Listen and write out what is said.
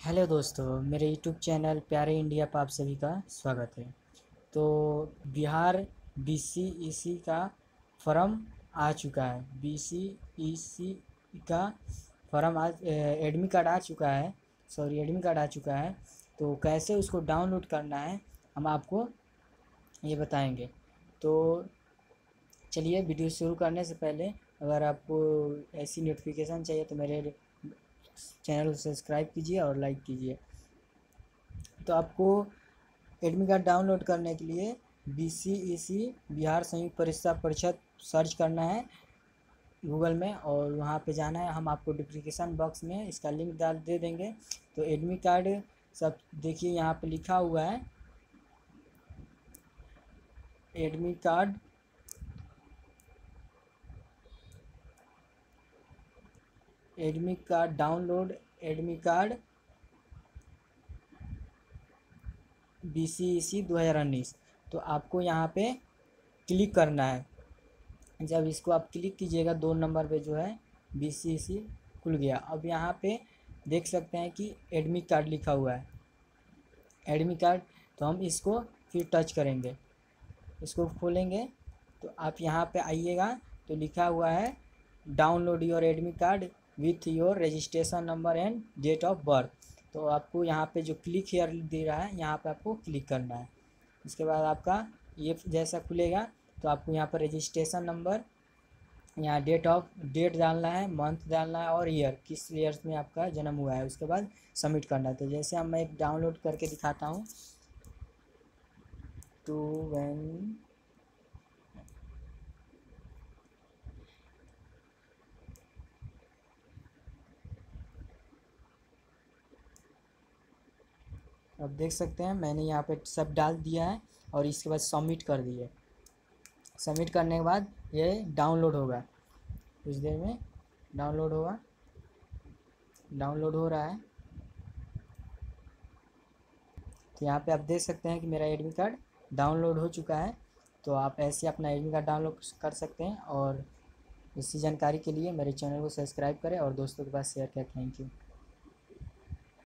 Hello दोस्तों, मेरे YouTube channel प्यारे इंडिया पर आप सभी का स्वागत है। तो Bihar B C E C का फॉर्म आ चुका है। बी सी ई सी का फॉर्म आ एडमिट कार्ड आ चुका है। सॉरी एडमिट कार्ड आ चुका है। तो कैसे उसको डाउनलोड करना है, हम आपको ये बताएँगे। तो चलिए, वीडियो शुरू करने से पहले अगर आपको ऐसी नोटिफिकेशन चाहिए तो मेरे चैनल सब्सक्राइब कीजिए और लाइक कीजिए। तो आपको एडमिट कार्ड डाउनलोड करने के लिए बी सी सी बिहार संयुक्त परीक्षा परिषद सर्च करना है गूगल में और वहाँ पे जाना है। हम आपको डिस्क्रिप्शन बॉक्स में इसका लिंक डाल दे देंगे। तो एडमिट कार्ड सब देखिए, यहाँ पे लिखा हुआ है। Admit card admit card download admit card B C C दो हज़ार उन्नीस। तो आपको यहाँ पे क्लिक करना है। जब इसको आप क्लिक कीजिएगा, दो नंबर पे जो है बी सी सी खुल गया। अब यहाँ पे देख सकते हैं कि एडमिट कार्ड लिखा हुआ है। एडमिट कार्ड तो हम इसको फिर टच करेंगे। इसको खोलेंगे तो आप यहाँ पे आइएगा तो लिखा हुआ है download your admit card with your registration number and date of birth तो आपको यहाँ पे जो क्लिक हेयर दे रहा है, यहाँ पे आपको क्लिक करना है। उसके बाद आपका ये जैसा खुलेगा तो आपको यहाँ पर रजिस्ट्रेशन नंबर यहाँ डेट ऑफ़ डेट डालना है मंथ डालना है और ईयर किस ईयर में आपका जन्म हुआ है, उसके बाद सबमिट करना है। तो जैसे हम मैं डाउनलोड करके दिखाता हूँ। टू वन अब देख सकते हैं, मैंने यहाँ पे सब डाल दिया है और इसके बाद सबमिट कर दिए सबमिट करने के बाद ये डाउनलोड होगा। कुछ देर में डाउनलोड होगा। डाउनलोड हो रहा है। तो यहाँ पे आप देख सकते हैं कि मेरा एडमिट कार्ड डाउनलोड हो चुका है। तो आप ऐसे अपना एडमिट कार्ड डाउनलोड कर सकते हैं और इसी जानकारी के लिए मेरे चैनल को सब्सक्राइब करें और दोस्तों के पास शेयर करें। Thank you